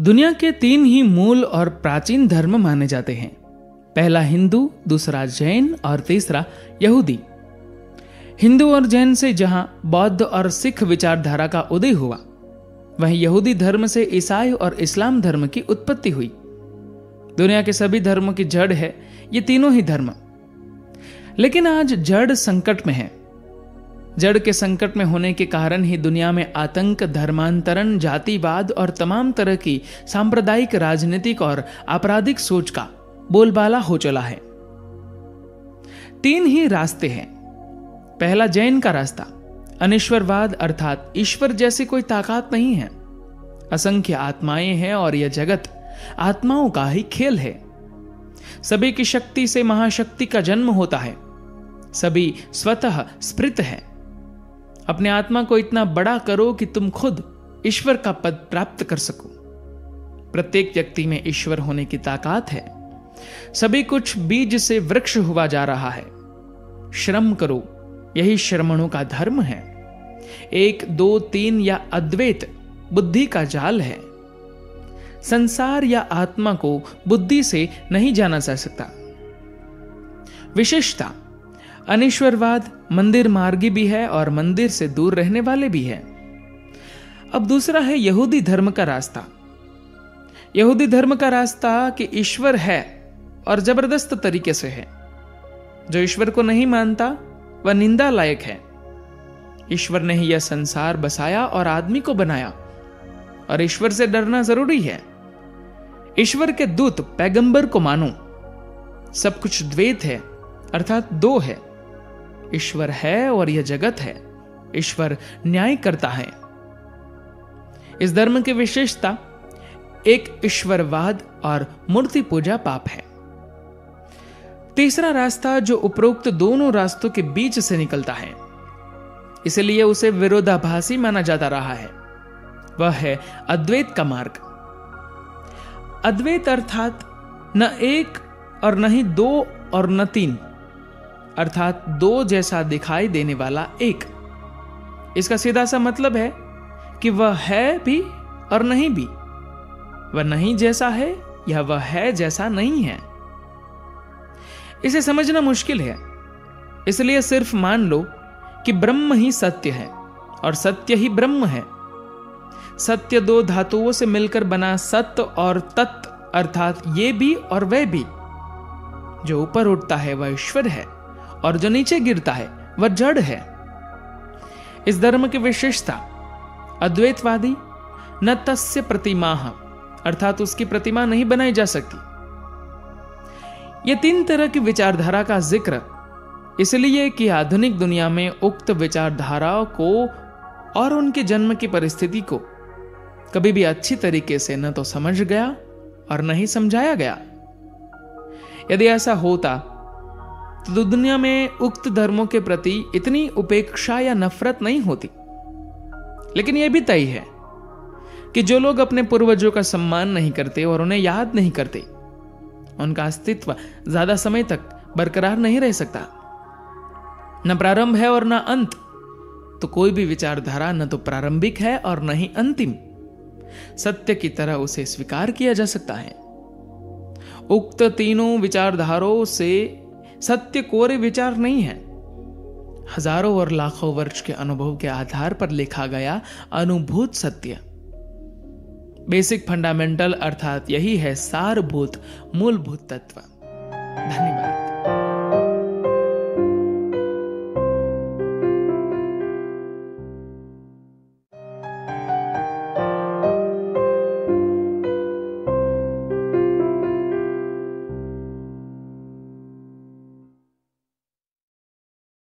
दुनिया के तीन ही मूल और प्राचीन धर्म माने जाते हैं। पहला हिंदू, दूसरा जैन और तीसरा यहूदी। हिंदू और जैन से जहाँ बौद्ध और सिख विचारधारा का उदय हुआ, वहीं यहूदी धर्म से ईसाई और इस्लाम धर्म की उत्पत्ति हुई। दुनिया के सभी धर्मों की जड़ है, ये तीनों ही धर्म। लेकिन आज जड़ संकट में है। जड़ के संकट में होने के कारण ही दुनिया में आतंक, धर्मांतरण, जातिवाद और तमाम तरह की सांप्रदायिक राजनीतिक और आपराधिक सोच का बोलबाला हो चला है। तीन ही रास्ते हैं। पहला जैन का रास्ता, अनिश्वरवाद अर्थात ईश्वर जैसी कोई ताकत नहीं है। असंख्य आत्माएँ हैं और यह जगत आत्माओं का ही खेल है। सभी की शक्ति से महाशक्ति का जन्म होता है। सभी स्वतः स्पृत है। अपने आत्मा को इतना बड़ा करो कि तुम खुद ईश्वर का पद प्राप्त कर सको। प्रत्येक व्यक्ति में ईश्वर होने की ताकत है। सभी कुछ बीज से वृक्ष हुआ जा रहा है। श्रम करो, यही श्रमणों का धर्म है। एक, दो, तीन या अद्वैत बुद्धि का जाल है। संसार या आत्मा को बुद्धि से नहीं जाना जा सकता। विशेषता अनिश्वरवाद मंदिर मार्गी भी है और मंदिर से दूर रहने वाले भी है। अब दूसरा है यहूदी धर्म का रास्ता। यहूदी धर्म का रास्ता कि ईश्वर है और ज़बरदस्त तरीके से है। जो ईश्वर को नहीं मानता, वह निंदा लायक है। ईश्वर ने ही यह संसार बसाया और आदमी को बनाया। और ईश्वर से डरना ज़रूरी है। ईश्वर के दूत पैगंबर को मानो। सब कुछ द्वैत है, अर्थात दो है। ईश्वर है और यह जगत है। ईश्वर न्याय करता है। इस धर्म की विशेषता एक ईश्वरवाद और मूर्ति पूजा पाप है। तीसरा रास्ता जो उपरोक्त दोनों रास्तों के बीच से निकलता है, इसलिए उसे विरोधाभासी माना जाता रहा है। वह है अद्वैत का मार्ग। अद्वैत अर्थात न एक और न ही दो और न तीन। अर्थात दो जैसा दिखाई देने वाला एक। इसका सीधा सा मतलब है कि वह है भी और नहीं भी। वह नहीं जैसा है या वह है जैसा नहीं है। इसे समझना मुश्किल है। इसलिए सिर्फ़ मान लो कि ब्रह्म ही सत्य है और सत्य ही ब्रह्म है। सत्य दो धातुओं से मिलकर बना सत्य और तत्व, अर्थात ये भी और वह भी। जो ऊपर उठता है वह ईश्वर है। और जो नीचे गिरता है, वह जड़ है। इस धर्म की विशेषता, अद्वैतवादी, न तस्य प्रतिमा, अर्थात उसकी प्रतिमा नहीं बनाई जा सकती। ये तीन तरह की विचारधारा का ज़िक्र, इसलिए कि आधुनिक दुनिया में उक्त विचारधाराओं को और उनके जन्म की परिस्थिति को कभी भी अच्छी तरीके से न तो समझ गया और न ही समझाया गया। यदि ऐसा होता तो दुनिया में उक्त धर्मों के प्रति इतनी उपेक्षा या नफरत नहीं होती। लेकिन यह भी तय है कि जो लोग अपने पूर्वजों का सम्मान नहीं करते और उन्हें याद नहीं करते, उनका अस्तित्व ज़्यादा समय तक बरकरार नहीं रह सकता। न प्रारंभ है और न अंत तो कोई भी विचारधारा न तो प्रारंभिक है और न ही अंतिम। सत्य की तरह उसे स्वीकार किया जा सकता है। उक्त तीनों विचारधाराओं से सत्य कोरे विचार नहीं है। हज़ारों और लाखों वर्ष के अनुभव के आधार पर लिखा गया अनुभूत सत्य। बेसिक फंडामेंटल अर्थात यही है सारभूत मूलभूत तत्व। धन्यवाद।